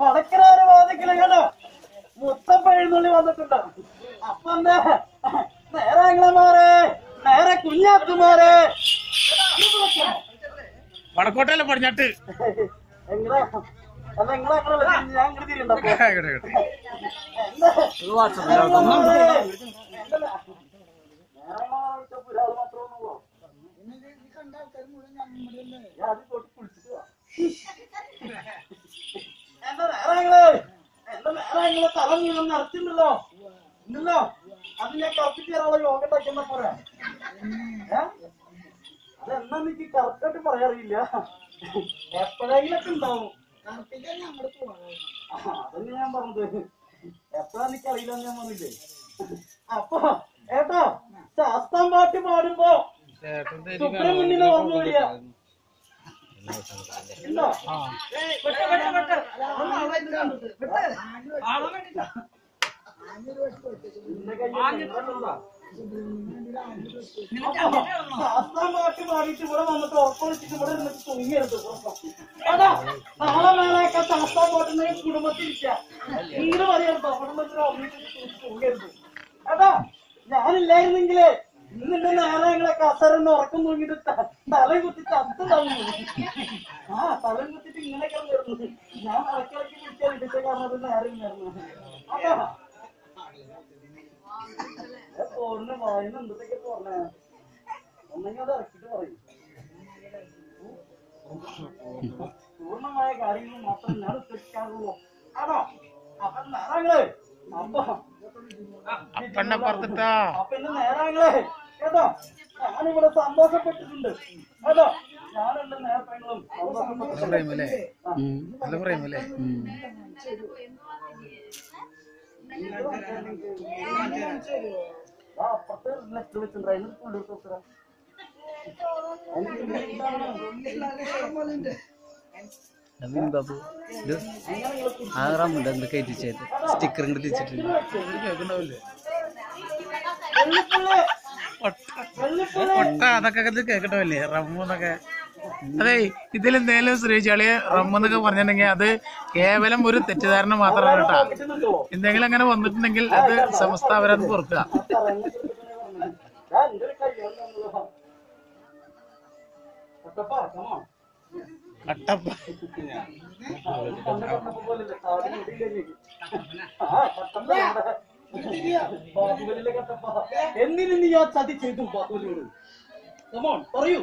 വടക്കനാര് വാദിക്കല കേട്ടോ. മുത്തപ്പ എഴുന്നള്ളി വന്നിട്ടുണ്ട്. അപ്പൊ നേരെ ആംഗ്ലമാരെ നേരെ കുഞ്ഞാത്തുമാരെ വടക്കോട്ടല്ല പടിഞ്ഞാട്ട്? ഞാൻ ഇങ്ങനെ തിരിയുണ്ടപ്പോ ആയിക്കോട്ടെ, ആയിക്കോട്ടെ. തല നീളം നിറച്ചിട്ടുണ്ടല്ലോ. ഉണ്ടല്ലോ. അത് ഞാൻ കറക്റ്റ് ചെയ്യാനുള്ള യോഗ ഉണ്ടാക്കുന്ന പോരാ? അതെന്നാ എനിക്ക് കറക്റ്റായിട്ട് പറയാറിയില്ല എപ്പോഴെങ്കിലൊക്കെ ഉണ്ടാവും. അതന്നെ ഞാൻ പറഞ്ഞത്. എപ്പോഴാ എനിക്ക് അറിയില്ല ഞാൻ പറഞ്ഞില്ലേ? അപ്പൊ ഏട്ടോ ശാസ്ത്രം പാട്ട് പാടുമ്പോ പാട്ട് പാടിയിട്ട് ഇവിടെ വന്നിട്ട് ഉറപ്പൊളിച്ചിട്ട് ഇവിടെ ഇരുന്നിട്ട് തൂങ്ങിയെടുത്തു എടാ നാളെ മേളൊക്കെ ശാസ്ത്രം പാട്ടുണ്ടെങ്കിൽ കുടുംബത്തിരിക്കുക ഇങ്ങനെ പറയാറുണ്ടോ കുടുംബത്തിൽ തൂങ്ങിയെടുത്തു. എടാ ഞാനില്ലായിരുന്നെങ്കിലേ ഇന്നിന്റെ നേരെ ഞങ്ങളെ കസരന്ന് ഉറക്കം നോക്കിട്ട് ത- തലയും കുത്തി ചത്തു തന്നു ആ തലയും കുത്തിട്ട് ഇങ്ങനെയൊക്കെ വരുന്നത് ഞാൻ ഇടയ്ക്കിടയ്ക്ക് പിടിച്ചാൽ ഇടിച്ച കാരണം അത് നേരെ ഇല്ലായിരുന്നു. അതാ. പോറിന് വായന എന്തൊക്കെ പോറണേ ഒന്നെങ്കിൽ അത് ഇറക്കിട്ട് പറയും. പൂർണമായ കാര്യങ്ങൾ മാത്രം ഞാൻ ഉത്തരിക്കാറുള്ളൂ ആണോ? അപ്പൊ നേരങ്ങൾ അപ്പൊ. അപ്പണ്ണ പറത്തിട്ടാ അപ്പൊ നേരങ്ങൾ കേട്ടോ? ഞാനിവിടെ സന്തോഷപ്പെട്ടിട്ടുണ്ട്. കേട്ടോ? ഞാൻ നേരങ്ങളും അപ്പുറത്ത് വെച്ചിട്ടുണ്ടായിരുന്നു പുള്ളി കൊടുത്തരാ നവീൻ ബാബു ഇത് ആറാമുണ്ട് എന്ത് കയറ്റി ചെയ്ത് സ്റ്റിക്കർ ഉണ്ട് തിരിച്ചിട്ടുണ്ട് കേൾക്കണ്ടാവില്ലേ? ഒട്ട അതൊക്കെ ഇത് കേൾക്കണ്ടാവില്ലേ റമ്മു എന്നൊക്കെ. അതെ ഇതിലെന്തേലും ശ്രീചാളിയെ റമ്മു എന്നൊക്കെ പറഞ്ഞിട്ടുണ്ടെങ്കിൽ അത് കേവലം ഒരു തെറ്റിദ്ധാരണ മാത്രമാണ് കേട്ടാ. എന്തെങ്കിലും അങ്ങനെ വന്നിട്ടുണ്ടെങ്കിൽ അത് സമസ്ത അവരത് പൊറുക്കുക. കട്ടപ്പ. നീ ഞാൻ ചതി ചെയ്തു ബാഹുലിയോട് പറയൂ.